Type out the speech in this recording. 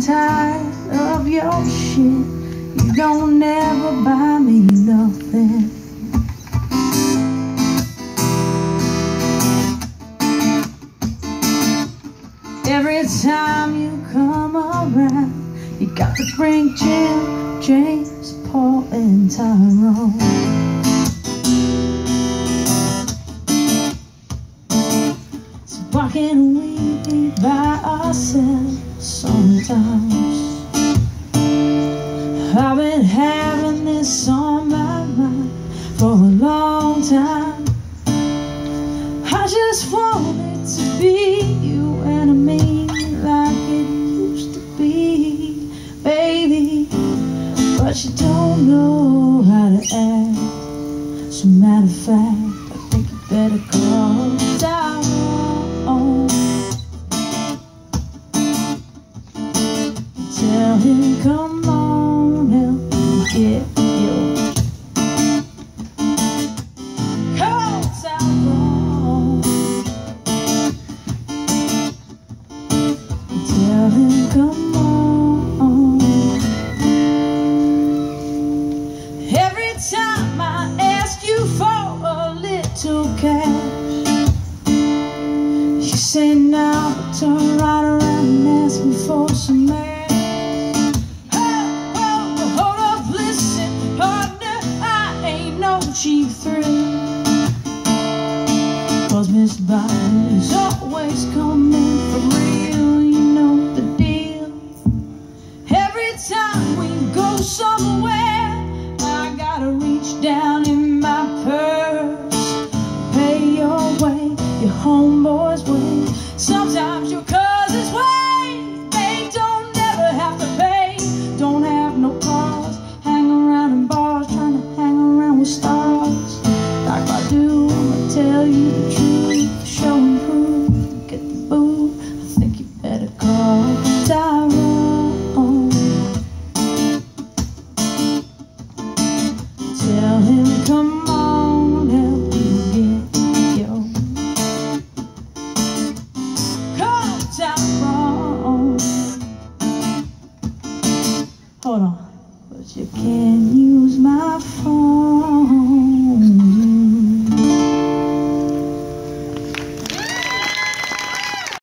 tired of your shit. You don't ever buy me nothing. Every time you come around, you got to bring Jim, James, Paul, and Tyrone. So why can't we be by ourselves sometimes? I've been having this on my mind for a long time. I just want it to be you and me like it used to be, baby. But you don't know how to act. So matter of fact, I think you better call Tyrone. Come on, me get yours. Call Tyrone. Tell him come on. Every time I ask you for a little cash, you say now, turn right around and ask me for thrill. Cause Miss is always coming for real, you know the deal. Every time we go somewhere, I gotta reach down in my purse, pay your way, your homeboy's way, sometimes hold on. But you can't use my phone.